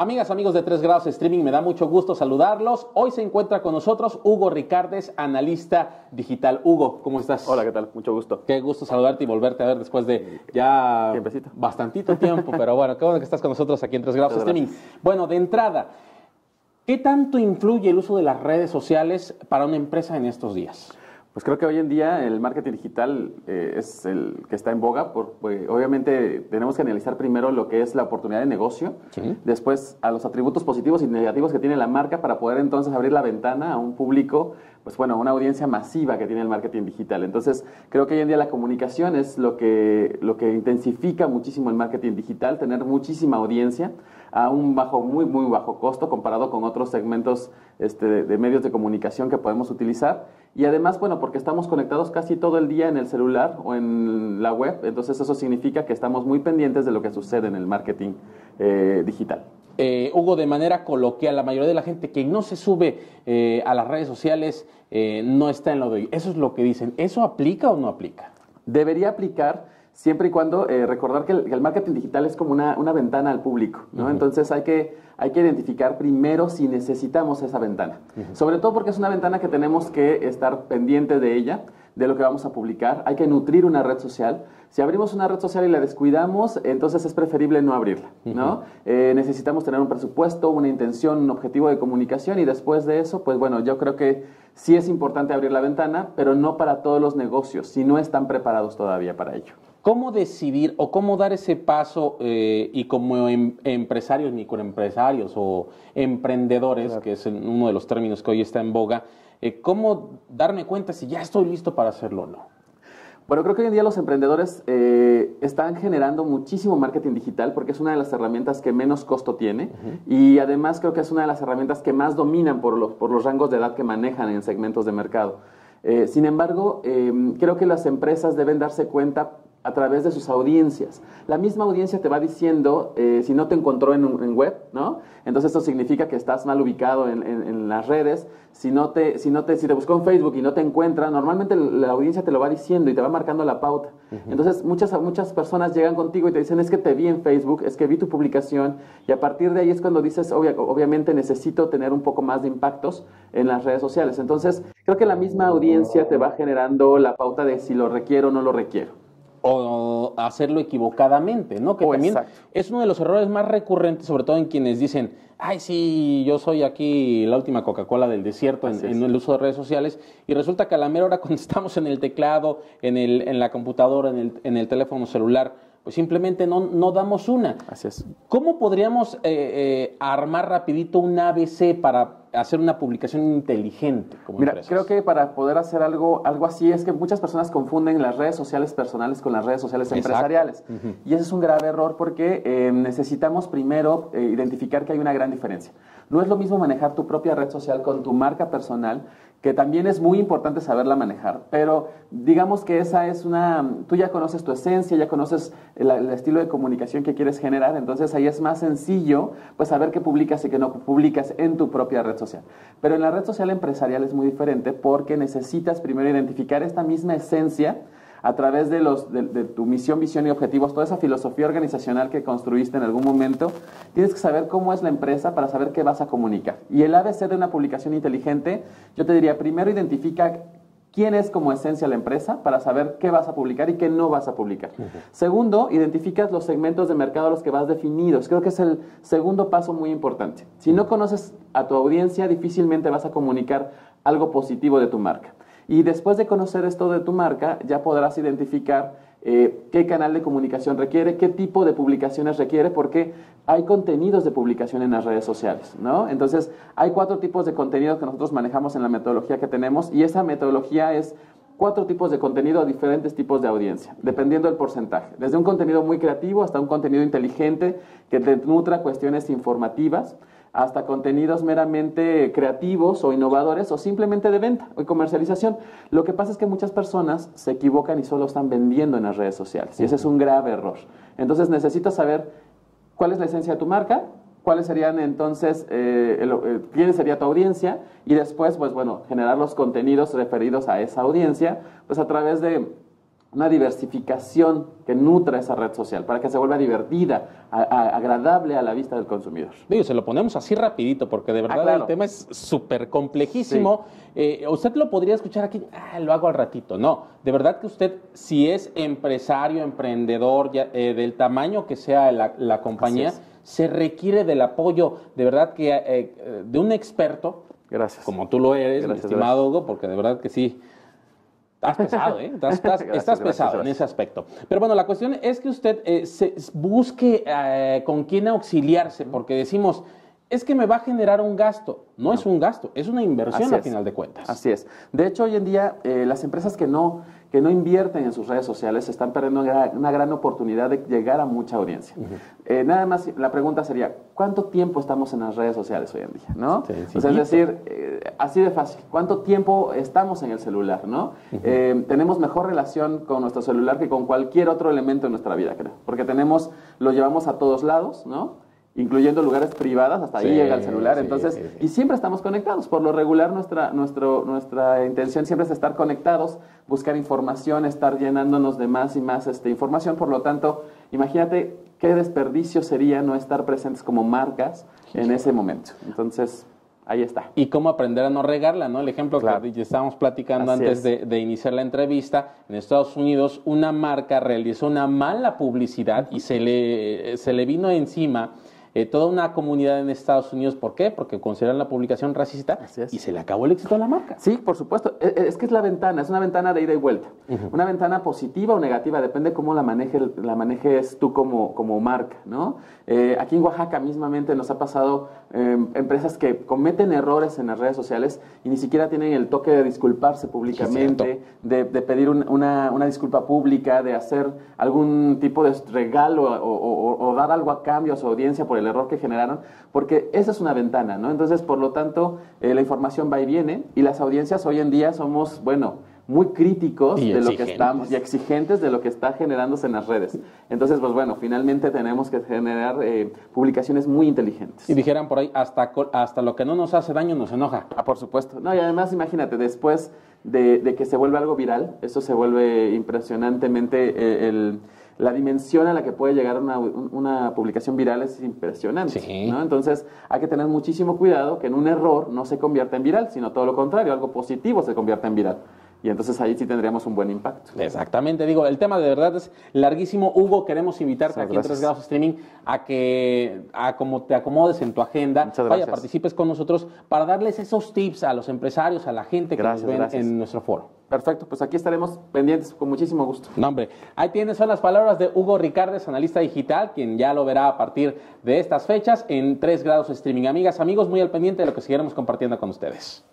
Amigas, amigos de Tres Grados Streaming, me da mucho gusto saludarlos. Hoy se encuentra con nosotros Hugo Ricardes, analista digital. Hugo, ¿cómo estás? Hola, ¿qué tal? Mucho gusto. Qué gusto saludarte y volverte a ver después de ya Tiempecito. bastantito tiempo, pero bueno, qué bueno que estás con nosotros aquí en Tres Grados Muchas Streaming. Bueno, de entrada, ¿qué tanto influye el uso de las redes sociales para una empresa en estos días? Pues creo que hoy en día el marketing digital eh, es el que está en boga. Por, pues, obviamente tenemos que analizar primero lo que es la oportunidad de negocio, Sí. después a los atributos positivos y negativos que tiene la marca para poder entonces abrir la ventana a un público, pues bueno, a una audiencia masiva que tiene el marketing digital. Entonces creo que hoy en día la comunicación es lo que, lo que intensifica muchísimo el marketing digital, tener muchísima audiencia a un bajo, muy, muy bajo costo comparado con otros segmentos este, de, de medios de comunicación que podemos utilizar. Y además, bueno, porque estamos conectados casi todo el día en el celular o en la web, entonces eso significa que estamos muy pendientes de lo que sucede en el marketing eh, digital. Eh, Hugo, de manera coloquial, la mayoría de la gente que no se sube eh, a las redes sociales eh, no está en lo de hoy. Eso es lo que dicen. ¿Eso aplica o no aplica? Debería aplicar siempre y cuando eh, recordar que el, que el marketing digital es como una, una ventana al público, ¿no? Entonces hay que, hay que identificar primero si necesitamos esa ventana. Sobre todo porque es una ventana que tenemos que estar pendiente de ella, de lo que vamos a publicar. Hay que nutrir una red social. Si abrimos una red social y la descuidamos, entonces es preferible no abrirla, ¿no? Eh, necesitamos tener un presupuesto, una intención, un objetivo de comunicación y después de eso, pues bueno, yo creo que sí es importante abrir la ventana, pero no para todos los negocios, si no están preparados todavía para ello. ¿Cómo decidir o cómo dar ese paso eh, y como em- empresarios, microempresarios o emprendedores, que es uno de los términos que hoy está en boga, eh, cómo darme cuenta si ya estoy listo para hacerlo o no? Bueno, creo que hoy en día los emprendedores eh, están generando muchísimo marketing digital porque es una de las herramientas que menos costo tiene y además creo que es una de las herramientas que más dominan por los, por los rangos de edad que manejan en segmentos de mercado. Eh, sin embargo, eh, creo que las empresas deben darse cuenta a través de sus audiencias. La misma audiencia te va diciendo eh, si no te encontró en, en web, ¿no? Entonces esto significa que estás mal ubicado en, en- en las redes. Si no te, si no te, si te buscó en Facebook y no te encuentra, normalmente la audiencia te lo va diciendo y te va marcando la pauta. Entonces muchas, muchas personas llegan contigo y te dicen es que te vi en Facebook, es que vi tu publicación y a partir de ahí es cuando dices obvia- obviamente necesito tener un poco más de impactos en las redes sociales. Entonces creo que la misma audiencia te va generando la pauta de si lo requiero o no lo requiero. O hacerlo equivocadamente, ¿no? Que Oh, también exacto. es uno de los errores más recurrentes, sobre todo en quienes dicen, ay, sí, yo soy aquí la última Coca-Cola del desierto en el uso de redes sociales, y resulta que a la mera hora cuando estamos en el teclado, en, el, en la computadora, en el, en el teléfono celular, pues simplemente no, no damos una. Así es. ¿Cómo podríamos eh, eh, armar rapidito un ABC para hacer una publicación inteligente como Mira, empresas? creo que para poder hacer algo, algo así es que muchas personas confunden las redes sociales personales con las redes sociales Exacto. empresariales. Y ese es un grave error porque eh, necesitamos primero eh, identificar que hay una gran diferencia. No es lo mismo manejar tu propia red social con tu marca personal, que también es muy importante saberla manejar, pero digamos que esa es una, tú ya conoces tu esencia, ya conoces el, el estilo de comunicación que quieres generar, entonces ahí es más sencillo pues saber qué publicas y qué no publicas en tu propia red social. Pero en la red social empresarial es muy diferente porque necesitas primero identificar esta misma esencia a través de, los, de, tu misión, visión y objetivos, toda esa filosofía organizacional que construiste en algún momento, tienes que saber cómo es la empresa para saber qué vas a comunicar. Y el ABC de una publicación inteligente, yo te diría, primero identifica quién es como esencia la empresa para saber qué vas a publicar y qué no vas a publicar. Segundo, identificas los segmentos de mercado a los que vas definidos. Creo que es el segundo paso muy importante. Si no conoces a tu audiencia, difícilmente vas a comunicar algo positivo de tu marca. Y después de conocer esto de tu marca, ya podrás identificar eh, qué canal de comunicación requiere, qué tipo de publicaciones requiere, porque hay contenidos de publicación en las redes sociales, ¿no? Entonces, hay cuatro tipos de contenidos que nosotros manejamos en la metodología que tenemos y esa metodología es cuatro tipos de contenido a diferentes tipos de audiencia, dependiendo del porcentaje. Desde un contenido muy creativo hasta un contenido inteligente que te nutra cuestiones informativas, hasta contenidos meramente creativos o innovadores o simplemente de venta o comercialización. Lo que pasa es que muchas personas se equivocan y solo están vendiendo en las redes sociales y ese es un grave error. Entonces necesitas saber cuál es la esencia de tu marca, cuáles serían entonces, eh, el- eh, quién sería tu audiencia y después, pues bueno, generar los contenidos referidos a esa audiencia, pues a través de una diversificación que nutra esa red social para que se vuelva divertida, agradable a la vista del consumidor. Digo, se lo ponemos así rapidito porque de verdad ah, el tema es súper complejísimo. Eh, usted lo podría escuchar aquí, ah, lo hago al ratito. No, de verdad que usted, si es empresario, emprendedor, eh, del tamaño que sea la, compañía, se requiere del apoyo, de verdad que eh, de un experto. Gracias. Como tú lo eres, estimado Hugo, porque de verdad que sí Estás pesado, ¿eh? Estás, pesado en ese aspecto. Pero bueno, la cuestión es que usted eh, se busque eh, con quién auxiliarse, porque decimos, es que me va a generar un gasto. No, es un gasto, es una inversión al final de cuentas. Así es. De hecho, hoy en día, eh, las empresas que no, que no invierten en sus redes sociales están perdiendo una gran oportunidad de llegar a mucha audiencia. Eh, nada más, la pregunta sería, ¿cuánto tiempo estamos en las redes sociales hoy en día? ¿no? es decir, eh, así de fácil, ¿cuánto tiempo estamos en el celular? ¿no? tenemos mejor relación con nuestro celular que con cualquier otro elemento en nuestra vida, creo. Porque tenemos, lo llevamos a todos lados, ¿no? Incluyendo lugares privados, hasta ahí llega el celular. Entonces, y siempre estamos conectados. Por lo regular, nuestra, nuestro, nuestra intención siempre es estar conectados, buscar información, estar llenándonos de más y más este, información. Por lo tanto, imagínate qué desperdicio sería no estar presentes como marcas en ese momento. Entonces, ahí está. Y cómo aprender a no regarla, ¿no? El ejemplo que estábamos platicando antes de, de, iniciar la entrevista, en Estados Unidos una marca realizó una mala publicidad y se le, se le vino encima eh, toda una comunidad en Estados Unidos. ¿Por qué? Porque consideran la publicación racista y se le acabó el éxito a la marca. Sí, por supuesto. E, e, es que es la ventana, es una ventana de ida y vuelta. Una ventana positiva o negativa, depende cómo la, maneje, la manejes tú como, como marca, ¿no? Eh, aquí en Oaxaca mismamente nos ha pasado em, empresas que cometen errores en las redes sociales y ni siquiera tienen el toque de disculparse públicamente, de, pedir una, una, disculpa pública, de hacer algún tipo de regalo o, o dar algo a cambio a su audiencia por el error que generaron, porque esa es una ventana, ¿no? Entonces, por lo tanto, eh, la información va y viene y las audiencias hoy en día somos, bueno, muy críticos de lo que estamos y exigentes de lo que está generándose en las redes. Entonces, pues bueno, finalmente tenemos que generar eh, publicaciones muy inteligentes. Y dijeran por ahí, hasta, hasta lo que no nos hace daño nos enoja. Ah, por supuesto. No, y además, imagínate, después de, que se vuelve algo viral, eso se vuelve impresionantemente eh, el la dimensión a la que puede llegar una, una publicación viral es impresionante. ¿no? Entonces hay que tener muchísimo cuidado que en un error no se convierta en viral, sino todo lo contrario, algo positivo se convierta en viral. Y entonces ahí sí tendríamos un buen impacto. Exactamente, digo, el tema de verdad es larguísimo. Hugo, queremos invitarte aquí en Tres Grados Streaming a que, a como te acomodes en tu agenda, vaya, participes con nosotros para darles esos tips a los empresarios, a la gente que nos ven en nuestro foro. Perfecto, pues aquí estaremos pendientes con muchísimo gusto. No, hombre, ahí tienes, son las palabras de Hugo Ricardes, analista digital, quien ya lo verá a partir de estas fechas en 3 grados streaming. Amigas, amigos, muy al pendiente de lo que seguiremos compartiendo con ustedes.